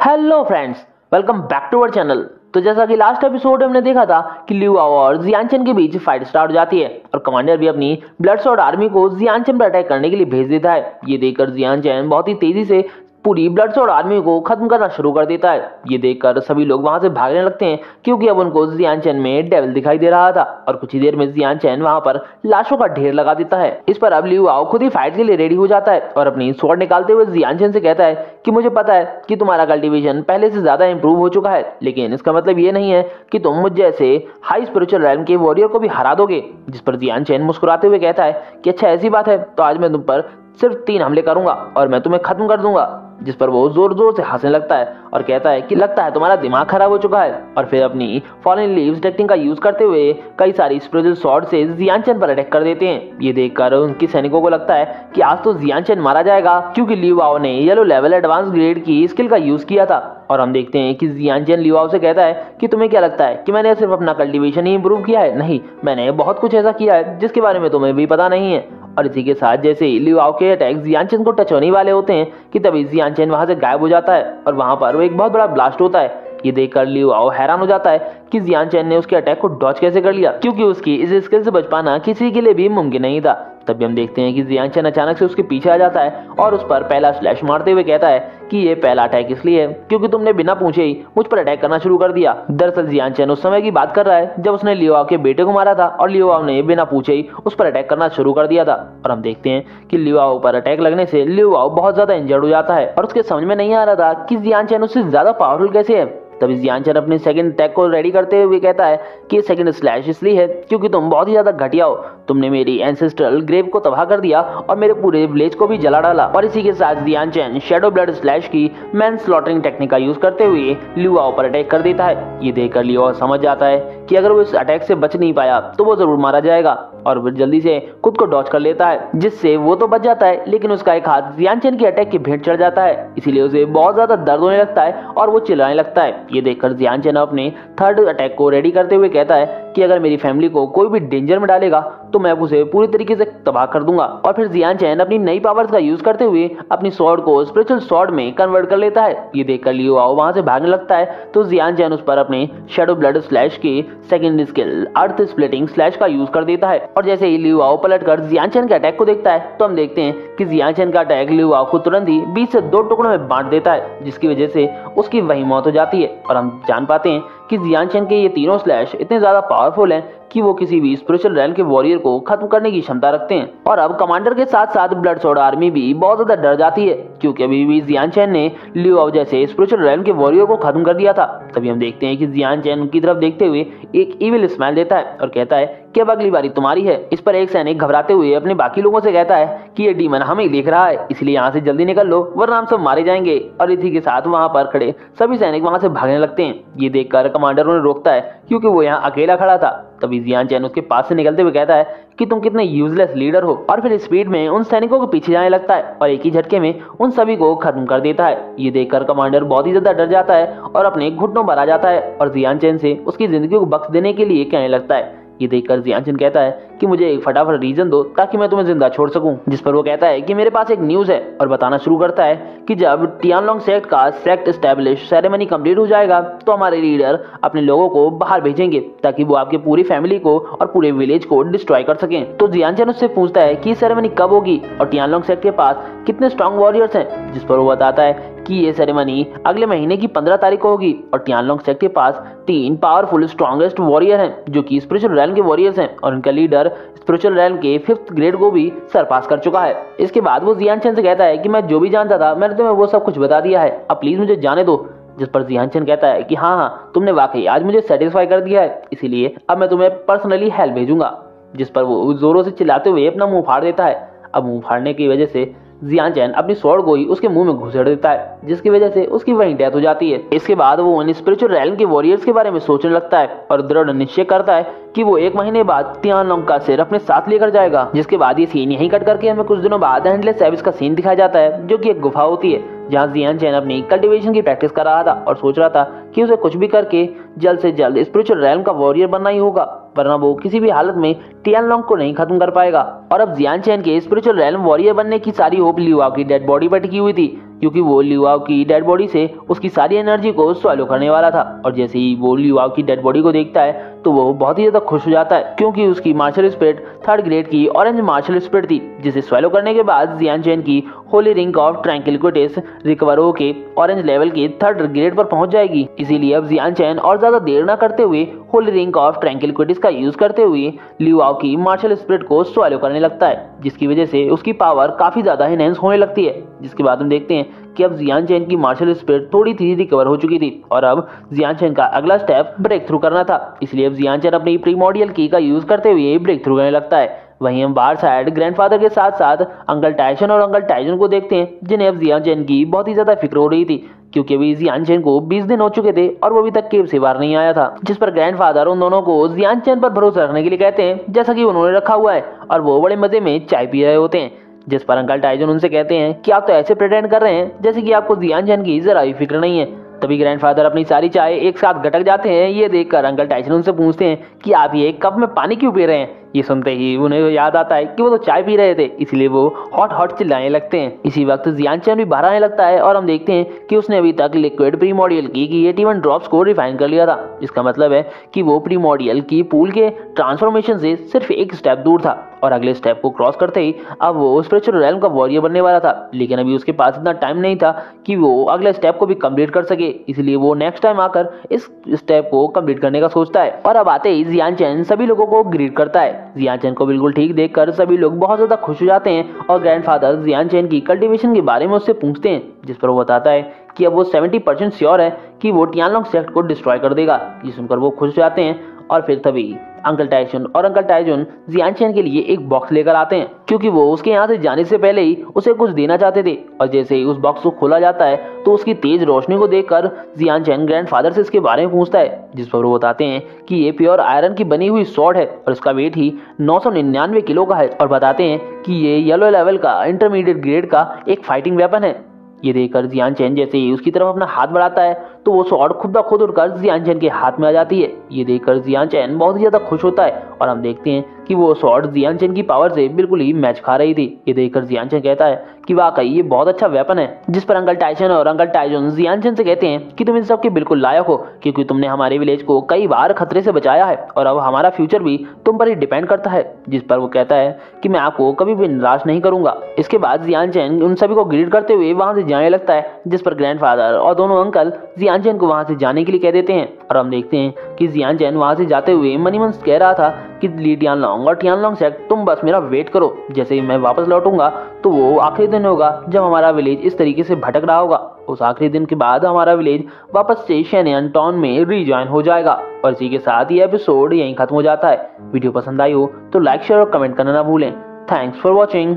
Hello friends welcome back to our channel तो जैसा कि लास्ट एपिसोड हमने देखा था कि लिवाओ और जियानचन के बीच फाइट स्टार्ट हो जाती है और कमांडर भी अपनी ब्लड शॉट आर्मी को जियानचन पर अटैक करने के लिए भेज देता है। ये देखकर जियानचन बहुत ही तेज़ी से पूरी ब्लड और आर्मी को खत्म करना शुरू कर देता है। ये देखकर सभी लोग वहाँ से भागने लगते हैं, क्योंकि अब उनको जियानचैन में डेविल दिखाई दे रहा था, और कुछ ही देर में जियानचैन वहाँ पर लाशों का ढेर लगा देता है। इस पर अब लियो आओ खुद ही फाइट के लिए रेडी हो जाता है, और अपनी स्वord निकालते हुए जियानचैन से कहता है कि मुझे पता है कि तुम्हारा कल्टिवेशन पहले से ज़्यादा इंप्रूव हो चुका है, लेकिन इसका मतलब ये नहीं है कि तुम मुझ जैसे हाई स्पिरिचुअल रैम के वॉरियर को भी हरा दोगे, जिस पर जियानचैन मुस्कुराते हुए कहता है कि अच्छा ऐसी बात है तो आज मैं तुम पर सिर्फ़ तीन हमले करूँगा, और मैं तुम्हें खत्म कर दूँगा। जिस पर वो ज़ोर ज़ोर से हंसने लगता है। और कहता है कि लगता है तुम्हारा दिमाग खराब हो चुका है। और फिर अपनी फॉरन लीव्स टेक्टिंग का यूज़ करते हुए कई सारी स्प्रिजल शॉट से जियानचन पर अटैक कर देते हैं। ये देखकर उनके सैनिकों को लगता है कि आज तो जियानचन मारा जाएगा, क्योंकि लिवाओ ने येलो लेवल एडवांस ग्रेड की स्किल का यूज़ किया था। और हम देखते हैं कि जियानचन लिवाओ से कहता है कि तुम्हें क्या लगता है कि मैंने सिर्फ़ अपना कल्टीवेशन ही इंप्रूव किया है? नहीं, मैंने बहुत कुछ ऐसा किया है, जिसके बारे में तुम्हें भी पता नहीं है। और इसी के साथ जैसे ही लिवाओ के अटैक जियानचन को टच होने वाले होते हैं, कि तभी जियानचन वहाँ से गायब हो जाता है। और वहाँ पर वो एक बहुत बड़ा ब्लास्ट होता है। ये देख देखकर लिवाओ हैरान हो जाता है कि जियान चैन ने उसके अटैक को डॉच कैसे कर लिया, क्योंकि उसकी इस स्किल से बच पाना किसी के लिए भी मुमकिन नहीं था। तभी हम देखते हैं कि जियांचन अचानक से उसके पीछे आ जाता है और उस पर पहला स्लैश मारते हुए कहता है कि ये पहला अटैक इसलिए है, क्योंकि तुमने बिना पूछे ही मुझ पर अटैक करना शुरू कर दिया। दरअसल जियांचन उस समय की बात कर रहा है, जब उसने लियोआव के बेटे को मारा था और लियोआव ने बिना पूछे ही उस पर अटैक करना शुरू कर दिया था। और हम देखते हैं कि लियोआव पर अटैक लगने से लियोआव बहुत ज़्यादा इंजर्ड हो जाता है और उसके समझ में नहीं आ रहा था कि जियांचन उससे ज़्यादा पावरफुल कैसे है। तभी जियानचर अपने सेकंड अटैक को रेडी करते हुए कहता है कि ये सेकंड स्लैश इसलिए है क्योंकि तुम बहुत ही ज़्यादा घटिया हो। तुमने मेरी एंसेस्ट्रल ग्रेव को तबाह कर दिया और मेरे पूरे विलेज को भी जला डाला। और इसी के साथ Jian Chen shadow blood slash की मैन स्लॉटरिंग टेक्निक का यूज़ करते हुए लियुआओ पर अटैक कर देता है। ये देखकर लियो समझ जाता है कि अगर वो इस अटैक से बच नहीं पाया तो वो ज़रूर मारा जाएगा। और वो जल्दी से खुद को डॉच कर लेता है, जिससे वो तो बच जाता है, लेकिन उसका एक हाथ जियानचैन की अटैक की भेंट चढ़ जाता है। इसीलिए उसे बहुत ज़्यादा दर्द होने लगता है और वो चिल्लाने लगता है। ये देखकर जियानचैन अपने थर्ड अटैक को रेडी करते हुए कहता है कि अगर मेरी फैमिली को कोई भी डेंजर में डालेगा तो मैं उसे पूरी तरीके से तबाह कर दूँगा। और फिर जियान चैन अपनी नई पावर्स का यूज़ करते हुए अपनी सॉर्ड को स्पिरिचुअल सॉर्ड में कन्वर्ट कर लेता है। ये देखकर लियो आओ वहाँ से भागने लगता है तो जियान चैन उस पर अपने शेडो ब्लड स्लैश के second skill earth splitting slash का यूज़ कर देता है। और जैसे ही लियो आओ पलट कर जियान चैन के अटैक को देखता है तो हम देखते हैं कि जियान का अटैक लियो आओ को तुरंत ही बीच से दो टुकड़ों में बांट देता है, जिसकी वजह से उसकी वही मौत हो जाती है। और हम जान पाते हैं कि जियांचन के ये तीनों स्लैश इतने ज़्यादा पावरफुल हैं कि वो किसी भी स्पिरिचुअल रैन के वॉरियर को खत्म करने की क्षमता रखते हैं। और अब कमांडर के साथ साथ ब्लड सोड आर्मी भी बहुत ज़्यादा डर जाती है, क्योंकि अभी भी जियान चैन ने लियो जैसे स्पिरिचुअल रैन के वॉरियर को खत्म कर दिया था। तभी हम देखते हैं कि जियान चैन की तरफ़ देखते हुए एक इविल स्माइल देता है और कहता है कि अब अगली बारी तुम्हारी है। इस पर एक सैनिक घबराते हुए अपने बाकी लोगों से कहता है कि ये डीमन हमें देख रहा है, इसलिए यहाँ से जल्दी निकल लो, वरना हम सब मारे जाएँगे। और इसी के साथ वहाँ पर खड़े सभी सैनिक वहाँ से भागने लगते हैं। ये देखकर कमांडर उन्हें रोकता है, क्योंकि वो यहाँ अकेला खड़ा था। तभी जियान चैन उसके पास से निकलते हुए कहता है कि तुम कितने यूजलेस लीडर हो। और फिर स्पीड में उन सैनिकों के पीछे जाने लगता है और एक ही झटके में उन सभी को खत्म कर देता है। ये देखकर कमांडर बहुत ही ज़्यादा डर जाता है और अपने घुटनों पर आ जाता है और जियान चैन से उसकी ज़िंदगी को बख्श देने के लिए कहने लगता है। ये देखकर जियानचंद कहता है कि मुझे एक फटाफट रीजन दो ताकि मैं तुम्हें ज़िंदा छोड़ सकूँ, जिस पर वो कहता है कि मेरे पास एक न्यूज़ है और बताना शुरू करता है कि जब टियानलोंग सेक्ट का सेक्ट स्टैब्लिश सेरेमनी कंप्लीट हो जाएगा तो हमारे लीडर अपने लोगों को बाहर भेजेंगे ताकि वो आपके पूरी फैमिली को और पूरे विलेज को डिस्ट्रॉय कर सके। तो जियांचन उससे पूछता है की सेरेमनी कब होगी और टियानलोंग सेक्ट के पास कितने स्ट्रॉन्ग वॉरियर्स हैं, जिस पर वो बताता है कि ये सेरेमनी अगले महीने की पंद्रह तारीख को होगी और टियानलोंग सेक्ट के पास तीन पावरफुल स्ट्रॉन्गेस्ट वॉरियर हैं, जो कि स्पिरिचुअल रैन के वॉरियर्स हैं और उनका लीडर स्पिरिचुअल रैन के फिफ्थ ग्रेड को भी सरपास कर चुका है। इसके बाद वो जियान चंद से कहता है कि मैं जो भी जानता था, मैंने तुम्हें वो सब कुछ बता दिया है। अब प्लीज़ मुझे जाने दो। जिस पर जियानचंद कहता है कि हाँ हाँ तुमने वाकई आज मुझे सेटिस्फाई कर दिया है, इसीलिए अब मैं तुम्हें पर्सनली हेल्प भेजूँगा। जिस पर वो जोरों से चिल्लाते हुए अपना मुँह फाड़ देता है। अब मुँह फाड़ने की वजह से जियान चैन अपनी स्वॉर्ड गोई उसके मुँह में घुसेड़ देता है, जिसकी वजह से उसकी वहीं डेथ हो जाती है। इसके बाद वो उन स्पिरिचुअल रैलन के वॉरियर्स के बारे में सोचने लगता है और दृढ़ निश्चय करता है कि वो एक महीने बाद तियानलोंग का सिर अपने साथ लेकर जाएगा। जिसके बाद ये सीन यहीं कट करके हमें कुछ दिनों बाद हैंडलेस सर्विस का सीन दिखाया जाता है, जो कि एक गुफा होती है, जहाँ जियान चैन अपनी कल्टिवेशन की प्रैक्टिस कर रहा था और सोच रहा था कि उसे कुछ भी करके जल्द से जल्द स्पिरिचुअल रैलम का वॉरियर बनना ही होगा। वरना वो किसी भी हालत में टियानलोंग को नहीं खत्म कर पाएगा। और अब जियान चैन के स्पिरिचुअल रैलम वॉरियर बनने की सारी होप लिवा की डेड बॉडी पर टिकी हुई थी। क्योंकि वो लिवाओ की डेड बॉडी से उसकी सारी एनर्जी को स्वालो करने वाला था। और जैसे ही वो लिवाओ की डेड बॉडी को देखता है तो वो बहुत ही ज़्यादा खुश हो जाता है, क्योंकि उसकी मार्शल स्पिरिट थर्ड ग्रेड की ऑरेंज मार्शल स्पिरिट थी, जिसे स्वेलो करने के बाद जियान चैन की होली रिंग ऑफ़ ट्रैंकिलिक्विटिस रिकवर होके ऑरेंज लेवल के थर्ड ग्रेड पर पहुँच जाएगी। इसीलिए अब जियान चैन और ज़्यादा देर न करते हुए होली रिंग ऑफ़ ट्रैंकिलिक्विटिस का यूज़ करते हुए लिवाओ की मार्शल स्पिरिट को स्वेलो करने लगता है, जिसकी वजह से उसकी पावर काफ़ी ज़्यादा इनहेंस होने लगती है। जिसके बाद हम देखते हैं कि अब जियान चैन की मार्शल स्पिरिट थोड़ी थी रिकवर हो चुकी थी और अब जियान चैन का अगला स्टेप ब्रेक थ्रू करना था। इसलिए अब जियान चैन अपनी प्रीमोडियल की का यूज़ करते हुए ब्रेक थ्रू करने लगता है। वहीं हम बाहर साइड ग्रैंडफादर के साथ साथ अंकल टाइशन और अंकल टाइजन को देखते हैं, जिन्हें अब जियान चैन की बहुत ही ज़्यादा फ़िक्र हो रही थी, क्योंकि अभी जियान चैन को 20 दिन हो चुके थे और वो अभी तक केव से बाहर नहीं आया था, जिस पर ग्रैंडफादर उन दोनों को जियान चैन पर भरोसा रखने के लिए कहते हैं, जैसा कि उन्होंने रखा हुआ है, और वो बड़े मज़े में चाय पी रहे होते हैं। जिस पर अंकल टाइजन उनसे कहते हैं कि आप तो ऐसे प्रिटेंड कर रहे हैं जैसे कि आपको जियान चैन की जरा भी फ़िक्र नहीं है। तभी ग्रैंडफादर अपनी सारी चाय एक साथ घटक जाते हैं। ये देखकर अंकल टाइजन उनसे पूछते हैं कि आप ये कप में पानी क्यों पी रहे हैं? ये सुनते ही उन्हें याद आता है कि वो तो चाय पी रहे थे, इसलिए वो हॉट हॉट चिल्लाने लगते हैं। इसी वक्त जियान चैन भी बाहर आने लगता है और हम देखते हैं कि उसने अभी तक लिक्विड प्रीमोडियल की की एटी वन ड्रॉप्स को रिफाइन कर लिया था। इसका मतलब है कि वो प्रीमोडियल की पूल के ट्रांसफॉर्मेशन से सिर्फ़ एक स्टेप दूर था। और अगले स्टेप को क्रॉस करते ही, अब वो स्पिरिचुअल रेलम का वॉरियर बनने वाला था। लेकिन अभी उसके पास इतना टाइम नहीं था कि वो अगले स्टेप को भी कंप्लीट कर सके। इसलिए वो नेक्स्ट टाइम आकर इस स्टेप को कंप्लीट करने का सोचता है। और अब आते ही जियान चैन सभी लोगों को ग्रीट करता है। जियान चैन को बिल्कुल ठीक देखकर सभी लोग बहुत ज़्यादा खुश हो जाते हैं और ग्रैंडफादर जियान चैन की कल्टीवेशन के बारे में उससे पूछते हैं, जिस पर वो बताता है कि अब वो 70 परसेंट श्योर है कि वो टियानलोंग सेक्ट को डिस्ट्रॉय कर देगा। ये सुनकर वो खुश हो जाते हैं और फिर तभी अंकल टाइजुन और अंकल टाइजुन जियानचैन के लिए एक बॉक्स लेकर आते हैं, क्योंकि वो उसके यहाँ से जाने से पहले ही उसे कुछ देना चाहते थे। और जैसे ही उस बॉक्स को खोला जाता है तो उसकी तेज रोशनी को देख देखकर जियानचैन ग्रैंडफादर से इसके बारे में पूछता है, जिस पर वो बताते हैं कि ये प्योर आयरन की बनी हुई सॉर्ड है और इसका वेट ही नौ सौ निन्यानवे किलो का है और बताते हैं कि ये येलो लेवल का इंटरमीडिएट ग्रेड का एक फाइटिंग वेपन है। ये देखकर जियान चैन जैसे ही उसकी तरफ़ अपना हाथ बढ़ाता है तो वो स्वॉर्ड खुद ब खुद जियान चैन के हाथ में आ जाती है। ये देखकर जियान चैन बहुत ही ज़्यादा खुश होता है और हम देखते हैं कि वो स्वॉर्ड जियान चैन की पावर से बिल्कुल ही मैच खा रही थी। ये देखकर जियान चैन कहता है कि वाकई ये बहुत अच्छा वेपन है, जिस पर अंकल टाइसन और अंकल टाइजन जियान चैन से कहते हैं कि तुम इन सब के बिल्कुल लायक हो, क्योंकि तुमने हमारे विलेज को कई बार खतरे से बचाया है और अब हमारा फ्यूचर भी तुम पर ही डिपेंड करता है, जिस पर वो कहता है कि मैं आपको कभी भी निराश नहीं करूँगा। इसके बाद जियान चैन उन सभी को ग्रीट करते हुए वहाँ से जाने लगता है, जिस पर ग्रैंडफादर और दोनों अंकल जियान चैन को वहाँ से जाने के लिए कह देते हैं। और हम देखते हैं कि जियान चैन वहाँ से जाते हुए मनीमन कह रहा था कि ली टियानलोंग और टियानलोंग सेक्ट तुम बस मेरा वेट करो। जैसे ही मैं वापस लौटूँगा तो वो आखिरी दिन होगा जब हमारा विलेज इस तरीके से भटक रहा होगा। उस आखिरी दिन के बाद हमारा विलेज वापस से शेनियन टाउन में रीजॉइन हो जाएगा और इसी के साथ ये एपिसोड यहीं खत्म हो जाता है। वीडियो पसंद आई हो तो लाइक शेयर और कमेंट करना ना भूलें। Thanks for watching